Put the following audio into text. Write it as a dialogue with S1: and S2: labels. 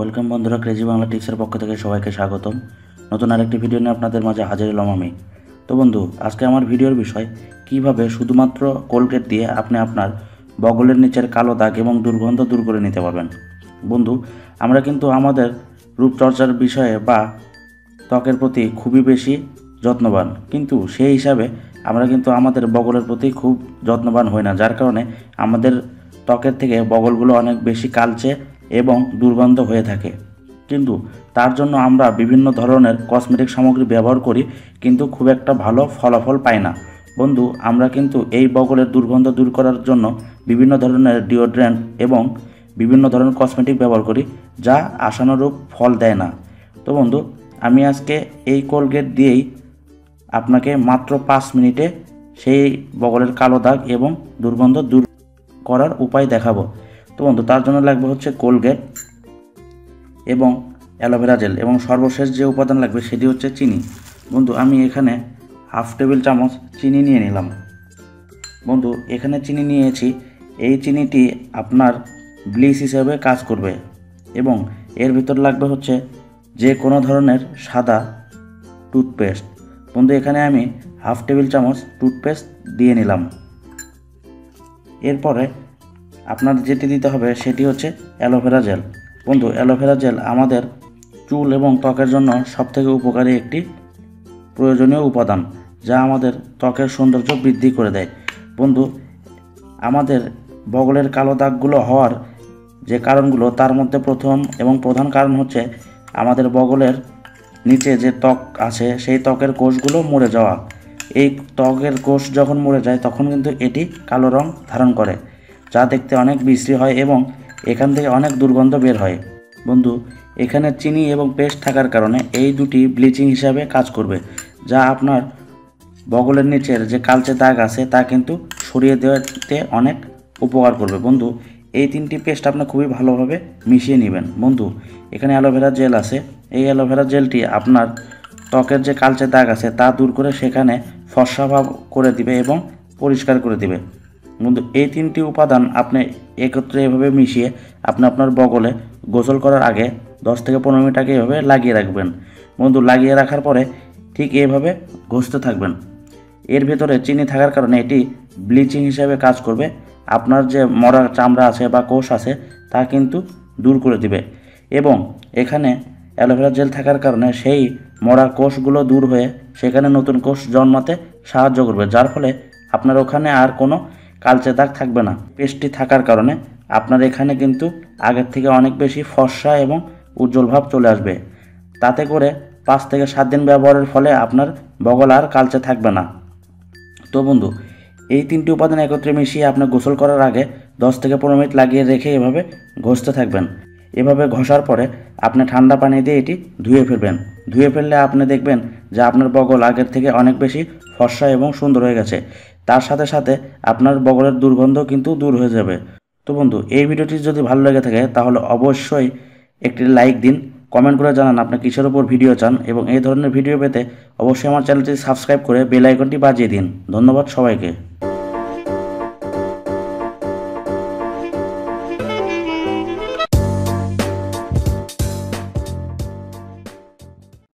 S1: Welcome বন্ধুরা crazy Bangla টিপসের পক্ষ থেকে সবাইকে স্বাগতম। নতুন আরেকটি ভিডিও নিয়ে আপনাদের মাঝে হাজির এলাম আমি। তো বন্ধু, আজকে আমার ভিডিওর বিষয়, কীভাবে শুধুমাত্র কোলগেট দিয়ে আপনি আপনার বগলের নিচের কালো দাগ এবং দুর্গন্ধ দূর করে নিতে পারবেন। বন্ধু, আমরা কিন্তু আমাদের রূপচর্চার বিষয়ে বা ত্বকের প্রতি খুবই বেশি যত্নবান। কিন্তু সেই হিসাবে আমরা কিন্তু আমাদের বগলের প্রতি খুব যত্নবান হই না, যার কারণে আমাদের ত্বকের থেকে বগলগুলো অনেক বেশি কালচে এবং দুর্গন্ধ হয়ে থাকে। কিন্তু তার জন্য আমরা বিভিন্ন ধরনের কসমেটিক সামগ্রী ব্যবহার করি, কিন্তু খুব একটা ভালো ফলাফল পাই না। বন্ধু, আমরা কিন্তু এই বগলের দুর্গন্ধ দূর করার জন্য বিভিন্ন ধরনের ডিওড্রেন্ট এবং বিভিন্ন ধরনের কসমেটিক ব্যবহার করি, যা আশানুরূপ ফল দেয় না। তো বন্ধু, আমি আজকে এই কোলগেট দিয়েই আপনাকে মাত্র পাঁচ মিনিটে সেই বগলের কালো দাগ এবং দুর্গন্ধ দূর করার উপায় দেখাবো। তো বন্ধু, তার জন্য লাগবে হচ্ছে কোলগেট এবং অ্যালোভেরা জেল এবং সর্বশেষ যে উপাদান লাগবে সেটি হচ্ছে চিনি। বন্ধু, আমি এখানে হাফ টেবিল চামচ চিনি নিয়ে নিলাম। বন্ধু, এখানে চিনি নিয়েছি। এই চিনিটি আপনার ব্লিচ হিসেবে কাজ করবে এবং এর ভিতর লাগবে হচ্ছে যে কোনো ধরনের সাদা টুথপেস্ট। বন্ধু, এখানে আমি হাফ টেবিল চামচ টুথপেস্ট দিয়ে নিলাম। এরপরে আপনার যেটি দিতে হবে সেটি হচ্ছে অ্যালোভেরা জেল। বন্ধু, অ্যালোভেরা জেল আমাদের চুল এবং ত্বকের জন্য সবথেকে উপকারী একটি প্রয়োজনীয় উপাদান, যা আমাদের ত্বকের সৌন্দর্য বৃদ্ধি করে দেয়। বন্ধু, আমাদের বগলের কালো দাগগুলো হওয়ার যে কারণগুলো, তার মধ্যে প্রথম এবং প্রধান কারণ হচ্ছে আমাদের বগলের নিচে যে ত্বক আছে, সেই ত্বকের কোষগুলো মরে যাওয়া। এই ত্বকের কোষ যখন মরে যায়, তখন কিন্তু এটি কালো রং ধারণ করে। যা দেখতে অনেক বিশ্রী হয় এবং এখান থেকে অনেক দুর্গন্ধ বের হয়। বন্ধু, এখানে চিনি এবং পেস্ট থাকার কারণে এই দুটি ব্লিচিং হিসাবে কাজ করবে, যা আপনার বগলের নিচের যে কালচে দাগ আছে তা কিন্তু সরিয়ে দেওয়াতে অনেক উপকার করবে। বন্ধু, এই তিনটি পেস্ট আপনি খুবই ভালোভাবে মিশিয়ে নেবেন। বন্ধু, এখানে অ্যালোভেরা জেল আছে। এই অ্যালোভেরা জেলটি আপনার ত্বকের যে কালচে দাগ আছে তা দূর করে সেখানে ফর্সা ভাব করে দিবে এবং পরিষ্কার করে দিবে। বন্ধু, এই তিনটি উপাদান আপনি একত্রে এভাবে মিশিয়ে আপনি আপনার বগলে গোসল করার আগে দশ থেকে পনেরো মিনিট আগে এভাবে লাগিয়ে রাখবেন। বন্ধু, লাগিয়ে রাখার পরে ঠিক এভাবে ঘষতে থাকবেন। এর ভেতরে চিনি থাকার কারণে এটি ব্লিচিং হিসাবে কাজ করবে। আপনার যে মরা চামড়া আছে বা কোষ আছে, তা কিন্তু দূর করে দিবে। এবং এখানে অ্যালোভেরা জেল থাকার কারণে সেই মরা কোষগুলো দূর হয়ে সেখানে নতুন কোষ জন্মাতে সাহায্য করবে। যার ফলে আপনার ওখানে আর কোনো কালচে দাগ থাকবে না, পেস্টটি থাকার কারণে আপনার এখানে কিন্তু আগের থেকে অনেক বেশি ফর্সা এবং উজ্জ্বল ভাব চলে আসবে। তাতে করে পাঁচ থেকে সাত দিন ব্যবহারের ফলে আপনার বগল আর কালচে থাকবে না। তো বন্ধু, এই তিনটি উপাদান একত্রে মিশিয়ে আপনি গোসল করার আগে দশ থেকে পনেরো মিনিট লাগিয়ে রেখে এভাবে ঘষতে থাকবেন। এভাবে ঘষার পরে আপনি ঠান্ডা পানি দিয়ে এটি ধুয়ে ফেলবেন। ধুয়ে ফেললে আপনি দেখবেন যে আপনার বগল আগের থেকে অনেক বেশি ফর্সা এবং সুন্দর হয়ে গেছে। তার সাথে সাথে আপনার বগলের দুর্গন্ধ কিন্তু দূর হয়ে যাবে। তো বন্ধু, এই ভিডিওটি যদি ভালো লেগে থাকে, তাহলে অবশ্যই একটি লাইক দিন, কমেন্ট করে জানান আপনি কিসের উপর ভিডিও চান এবং এই ধরনের ভিডিও পেতে অবশ্যই আমার চ্যানেলটি সাবস্ক্রাইব করে বেল আইকনটি বাজিয়ে দিন। ধন্যবাদ সবাইকে।